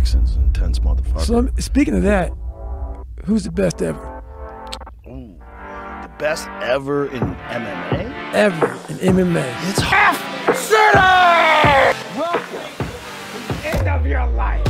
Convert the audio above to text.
Dixon's an intense motherfucker. So speaking of that, who's the best ever? Ooh, the best ever in MMA. Ever in MMA. It's half Welcome to the end of your life.